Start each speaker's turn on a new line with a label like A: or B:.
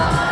A: 아.